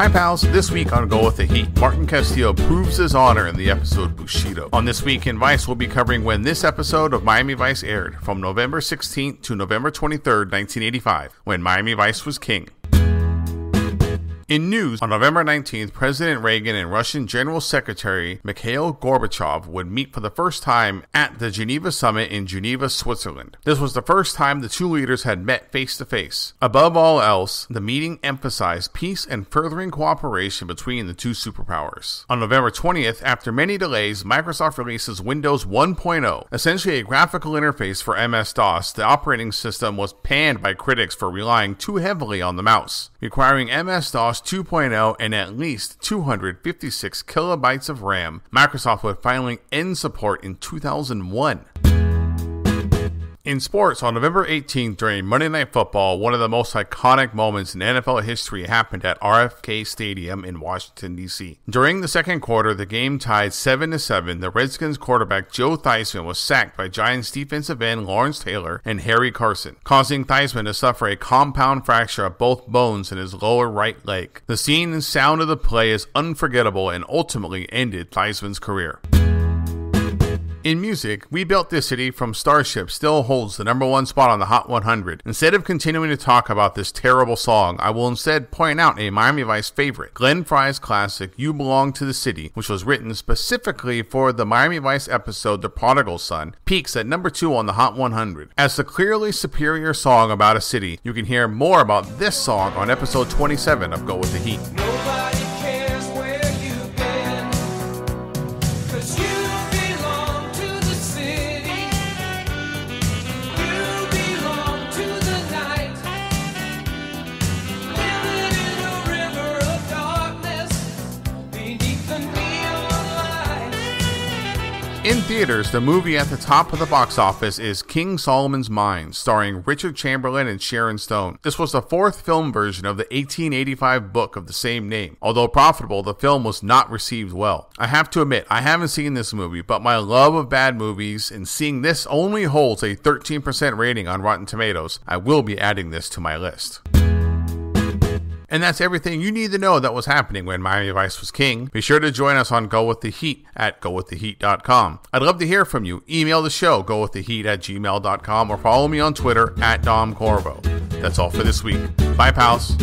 Hi, pals. This week on Go with the Heat, Martin Castillo proves his honor in the episode Bushido. On This Week in Vice, we'll be covering when this episode of Miami Vice aired from November 16th to November 23rd, 1985, when Miami Vice was king. In news, on November 19th, President Reagan and Russian General Secretary Mikhail Gorbachev would meet for the first time at the Geneva Summit in Geneva, Switzerland. This was the first time the two leaders had met face to face. Above all else, the meeting emphasized peace and furthering cooperation between the two superpowers. On November 20th, after many delays, Microsoft releases Windows 1.0, essentially a graphical interface for MS DOS. The operating system was panned by critics for relying too heavily on the mouse, requiring MS DOS 2.0 and at least 256 kilobytes of RAM, Microsoft would finally end support in 2001. In sports, on November 18th during Monday Night Football, one of the most iconic moments in NFL history happened at RFK Stadium in Washington, D.C. During the second quarter, the game tied 7 7. The Redskins quarterback Joe Theismann was sacked by Giants defensive end Lawrence Taylor and Harry Carson, causing Theismann to suffer a compound fracture of both bones in his lower right leg. The scene and sound of the play is unforgettable and ultimately ended Theismann's career. In music, We Built This City from Starship still holds the number one spot on the Hot 100. Instead of continuing to talk about this terrible song, I will instead point out a Miami Vice favorite, Glenn Frey's classic You Belong to the City, which was written specifically for the Miami Vice episode The Prodigal Son, peaks at number two on the Hot 100. As the clearly superior song about a city, you can hear more about this song on episode 27 of Go With the Heat. In theaters, the movie at the top of the box office is King Solomon's Mines, starring Richard Chamberlain and Sharon Stone. This was the fourth film version of the 1885 book of the same name. Although profitable, the film was not received well. I have to admit, I haven't seen this movie, but my love of bad movies and seeing this only holds a 13% rating on Rotten Tomatoes, I will be adding this to my list. And that's everything you need to know that was happening when Miami Vice was king. Be sure to join us on Go With The Heat at gowiththeheat.com. I'd love to hear from you. Email the show, gowiththeheat at gmail.com, or follow me on Twitter at Dom Corriveau. That's all for this week. Bye, pals.